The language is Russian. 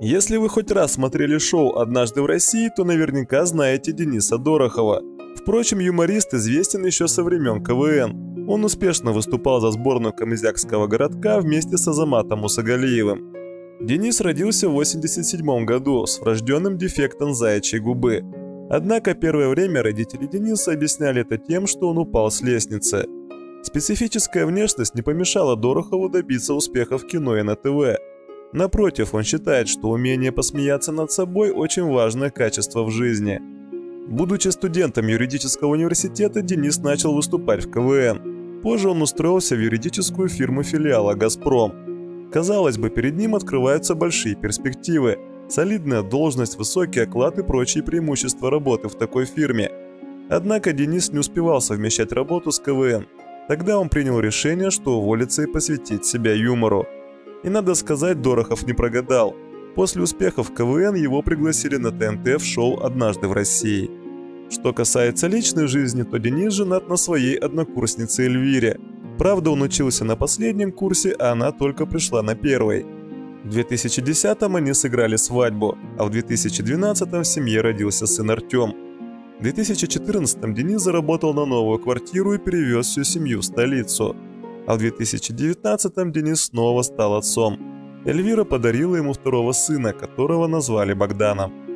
Если вы хоть раз смотрели шоу «Однажды в России», то наверняка знаете Дениса Дорохова. Впрочем, юморист известен еще со времен КВН. Он успешно выступал за сборную Камызякского городка вместе с Азаматом Мусагалиевым. Денис родился в 1987 году с врожденным дефектом заячьей губы. Однако первое время родители Дениса объясняли это тем, что он упал с лестницы. Специфическая внешность не помешала Дорохову добиться успеха в кино и на ТВ. Напротив, он считает, что умение посмеяться над собой – очень важное качество в жизни. Будучи студентом юридического университета, Денис начал выступать в КВН. Позже он устроился в юридическую фирму филиала «Газпром». Казалось бы, перед ним открываются большие перспективы. Солидная должность, высокий оклад и прочие преимущества работы в такой фирме. Однако Денис не успевал совмещать работу с КВН. Тогда он принял решение, что уволится и посвятить себя юмору – и надо сказать, Дорохов не прогадал. После успехов КВН его пригласили на ТНТ в шоу «Однажды в России». Что касается личной жизни, то Денис женат на своей однокурснице Эльвире. Правда, он учился на последнем курсе, а она только пришла на первый. В 2010-м они сыграли свадьбу, а в 2012-м в семье родился сын Артем. В 2014-м Денис заработал на новую квартиру и перевез всю семью в столицу – а в 2019-м Денис снова стал отцом. Эльвира подарила ему второго сына, которого назвали Богданом.